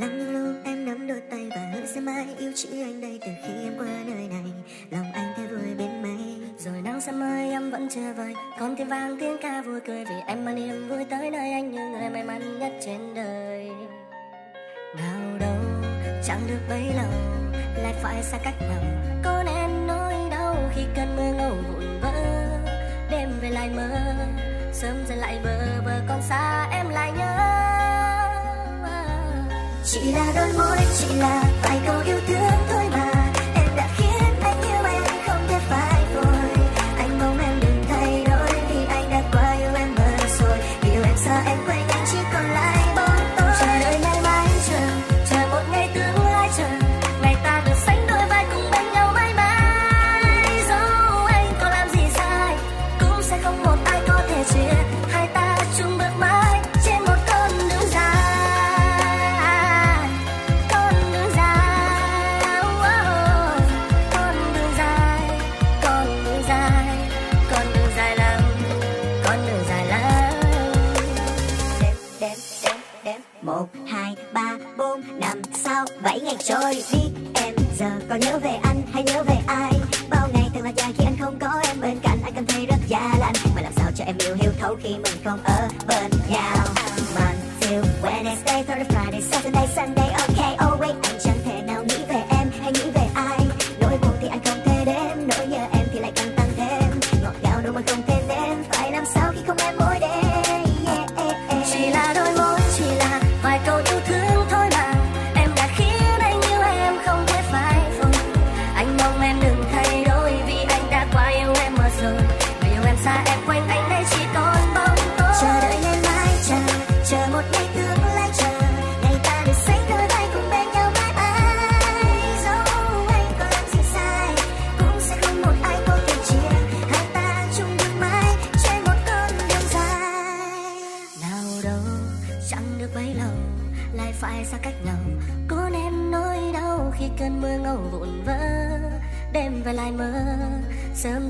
lắng lúc em nắm đôi tay và hứa sẽ mãi yêu chỉ anh đây từ khi em qua nơi này. Lòng anh thấy vui bên mây rồi nắng sớm mai em vẫn chưa vơi còn tiếng vang tiếng ca vui cười vì em mang niềm vui tới nơi anh như người may mắn nhất trên đời. Nào đâu chẳng được bấy lâu, lại phải xa cách nào có nên nỗi đau khi cơn mưa ngâu vụn vỡ? Đêm về lại mơ, sớm dần lại bờ bờ, còn xa em lại nhớ chỉ là đôi môi chỉ là vài câu yêu thương em yêu hiếu thấu khi mình không ở bên nhau.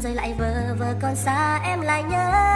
rơi lại vờ vờ còn xa em lại nhớ.